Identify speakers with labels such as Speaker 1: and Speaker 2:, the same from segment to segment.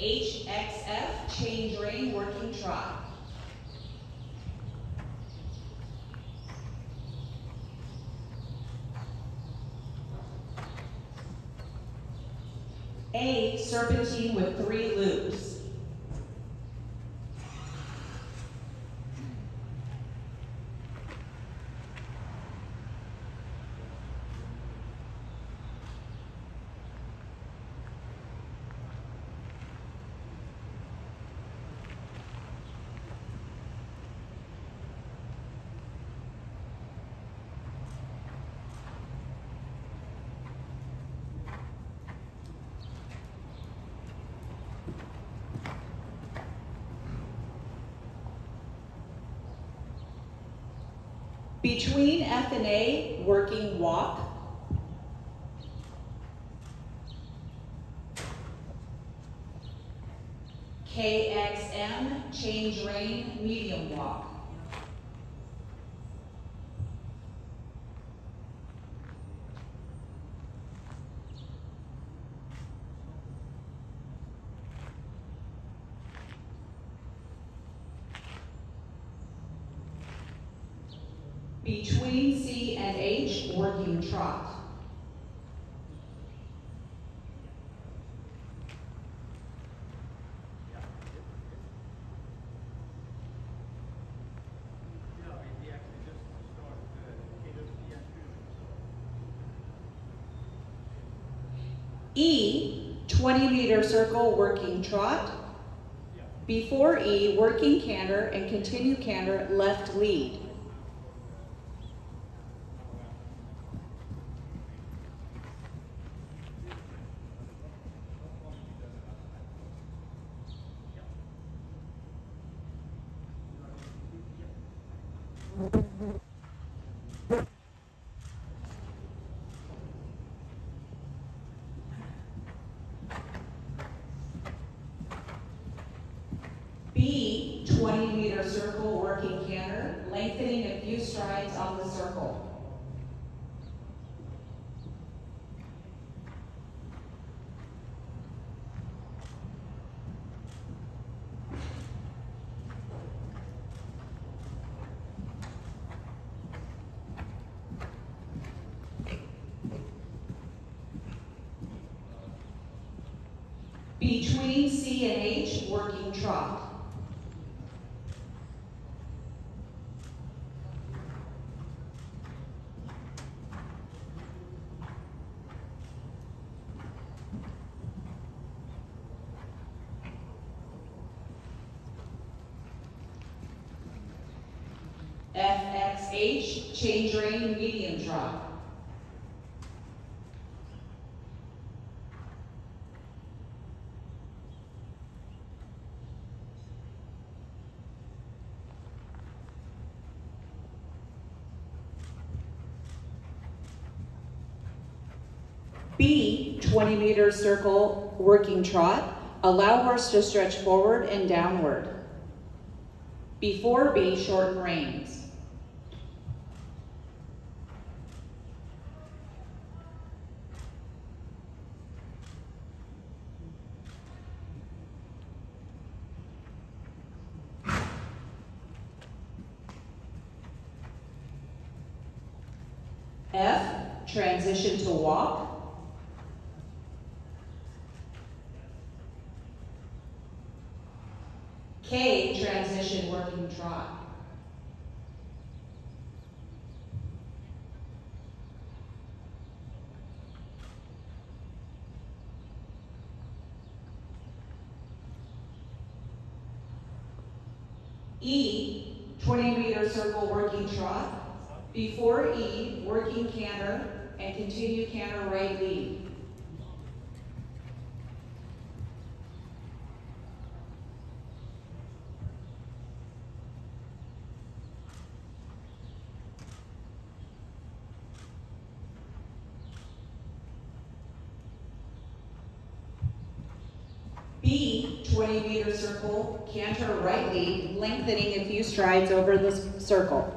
Speaker 1: HXF, change rein, working trot. A, serpentine with three loops. Between F and A, working walk. KXM, change rein, medium walk. Between C and H, working trot. E, 20 meter circle, working trot. Before E, working canter and continue canter, left lead. B, 20 meter circle, working canter, lengthening a few strides on the circle. Between C and H, working trot. FXH, change rein, medium trot. B, 20 meter circle, working trot. Allow horse to stretch forward and downward. Before B, shorten reins. F, transition to walk. K, trot. E, 20 meter circle working trot. Before E, working canter and continue canter right lead. B, 20 meter circle, canter right lead, lengthening a few strides over the circle.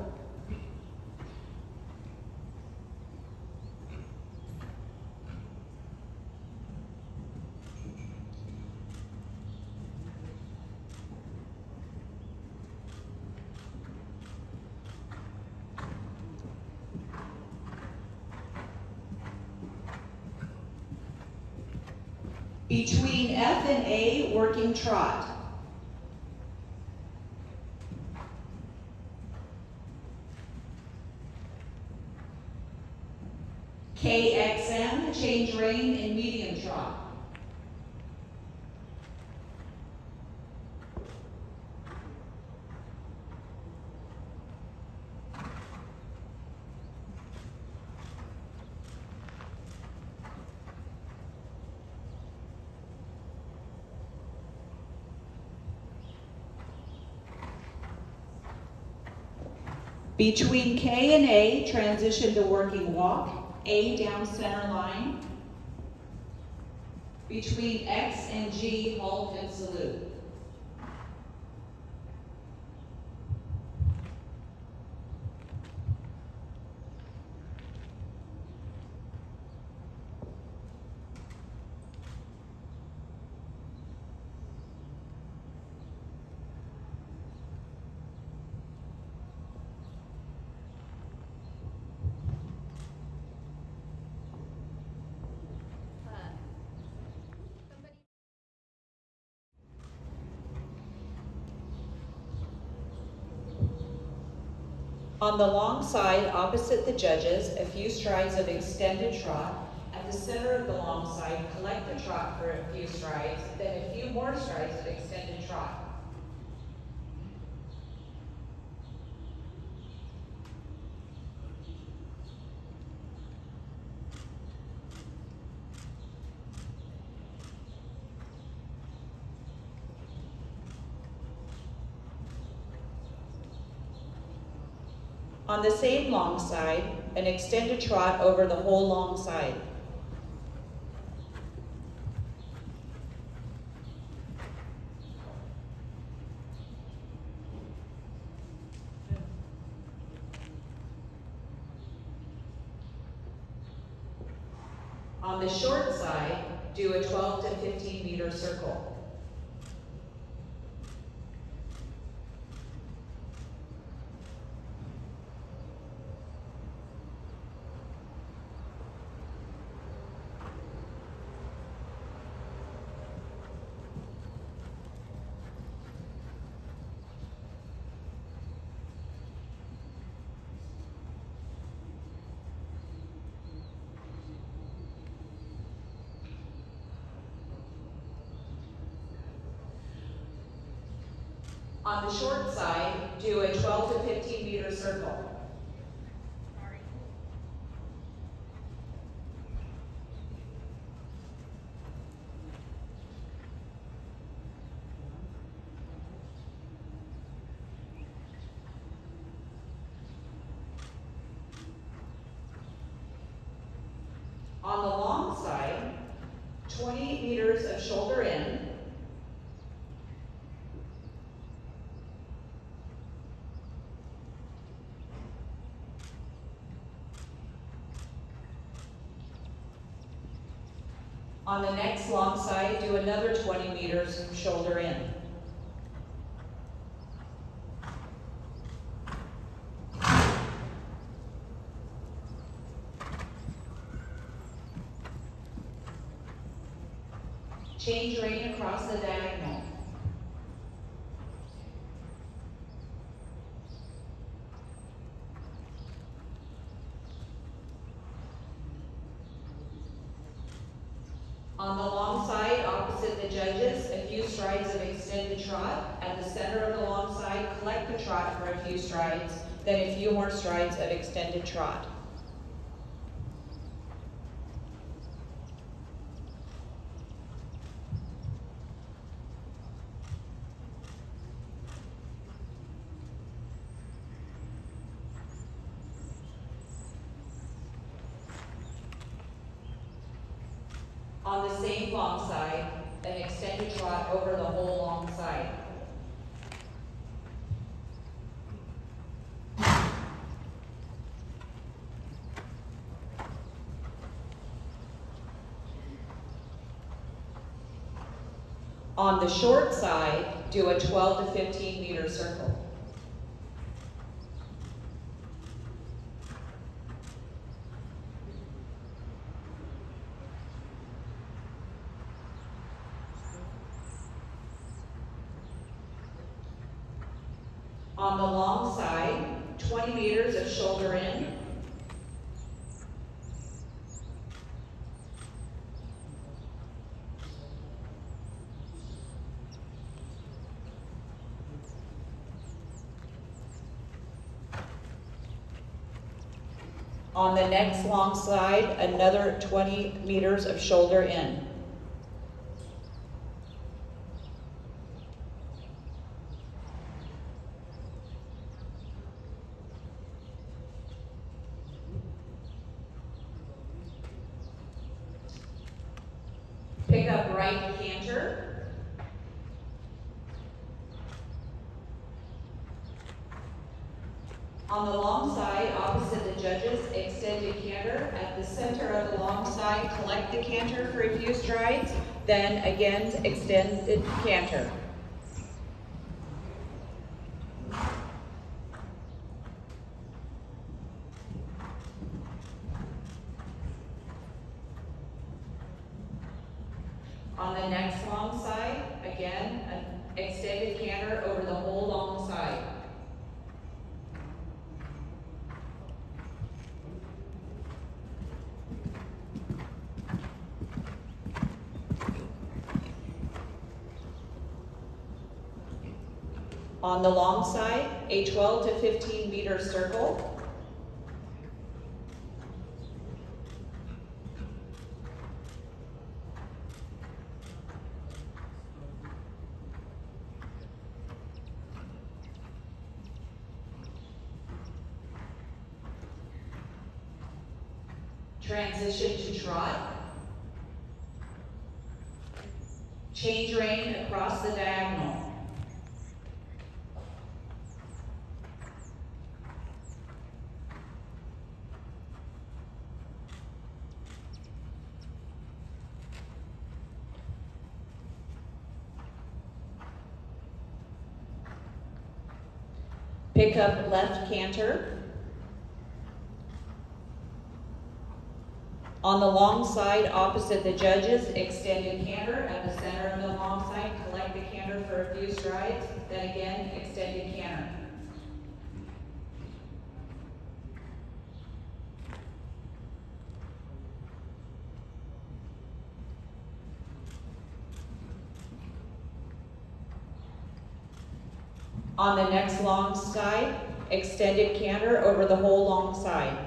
Speaker 1: Between F and A, working trot. KXM, change rein in medium trot. Between K and A, transition to working walk, A down center line. Between X and G, halt and salute. On the long side, opposite the judges, a few strides of extended trot. At the center of the long side, collect the trot for a few strides, then a few more strides of extended trot. On the same long side, an extended trot over the whole long side. On the short side, do a 12 to 15 meter circle. On the short side, do a 12 to 15 meter circle. On the long side, 20 meters of shoulder in, On the next long side, do another 20 meters shoulder in. Change rein across the diagonal. On the long side, opposite the judges, a few strides of extended trot. At the center of the long side, collect the trot for a few strides, then a few more strides of extended trot. On the same long side, an extended trot over the whole long side. On the short side, do a 12 to 15 meter circle. On the long side, twenty meters of shoulder in. On the next long side, another twenty meters of shoulder in. Pick up right canter. On the long side, opposite the judges, extend canter. At the center of the long side, collect the canter for a few strides, then again extend the canter. On the next long side, again, an extended canter over the whole long side. On the long side, a 12 to 15 meter circle. Transition to trot. Change rein across the diagonal. Up left canter. On the long side opposite the judges, extend a canter. At the center of the long side, collect the canter for a few strides, then again extend a canter. On the next long side, extended canter over the whole long side.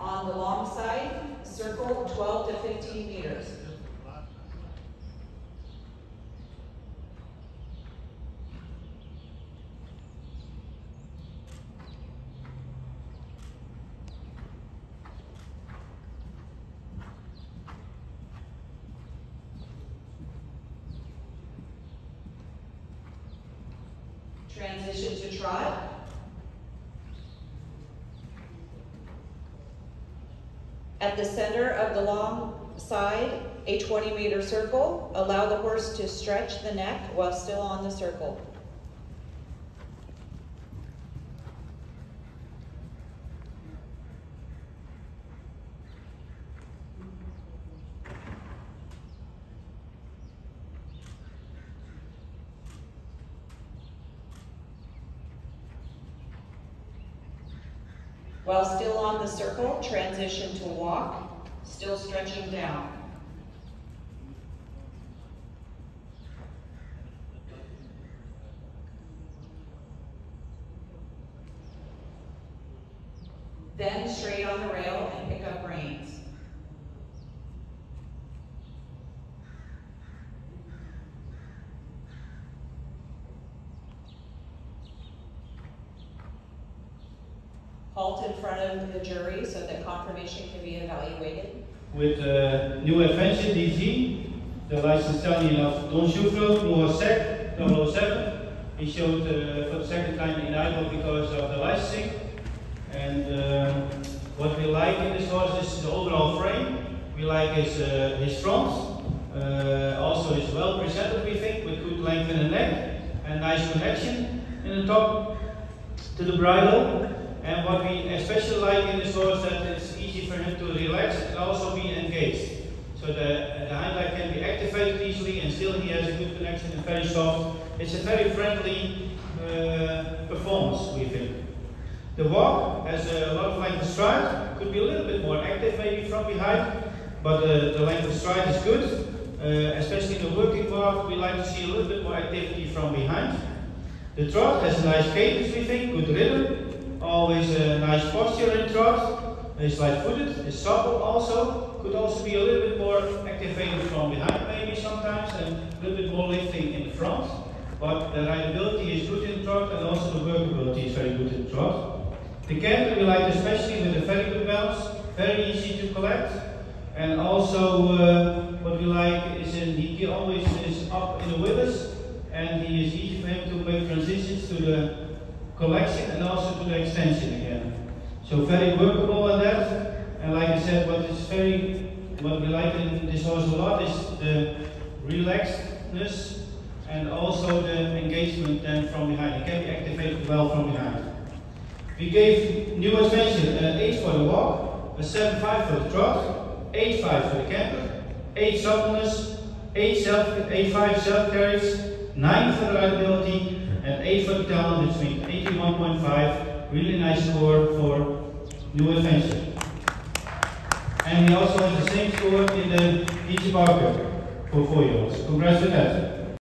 Speaker 1: On the long side, circle 12 to 15 meters. Transition to trot. At the center of the long side, a 20 meter circle. Allow the horse to stretch the neck while still on the circle. While still on the circle, transition to walk, still stretching down. Then straight on the rail and pick up reins. Halt in front of the jury so that confirmation can be evaluated.
Speaker 2: With uh, new adventure DG, the license stallion of Don Schufro, Mohassek 007. He showed uh, for the second time in IBOP because of the licensing. And uh, what we like in this horse is the overall frame. We like his, uh, his front. Uh, also is well presented, we think, with good length in the neck and nice connection in the top to the bridle. And what we especially like in this horse that it's easy for him to relax and also be engaged. So the, the hind leg can be activated easily and still he has a good connection and very soft. It's a very friendly uh, performance, we think. The walk has a lot of length of stride, could be a little bit more active maybe from behind, but uh, the length of stride is good. Uh, especially in the working walk, we like to see a little bit more activity from behind. The trot has a nice cadence, we think, good rhythm, always a nice posture in trot. It's light footed, it's supple also, could also be a little bit more activated from behind maybe sometimes, and a little bit more lifting in the front. But the rideability is good in trot, and also the workability is very good in trot. The canter we like especially with the very good balance, very easy to collect, and also uh, what we like is in, he always is up in the withers, and he is easy for him to make transitions to the collection and also to the extension again. So very workable on that. And like I said, what is very what we like in this horse a lot is the relaxedness and also the engagement then from behind. It can be activated well from behind. We gave new adventure an uh, 8 for the walk, a 7-5 for the trot, 8-5 for the canter, 8 suppleness, 8 self, 8 5 self carries, 9 for the rideability, 8 for the talent, which means 81.5. Really nice score for New Adventure. And he also has the same score in the Bar Cup for 4 year olds. Congrats with that.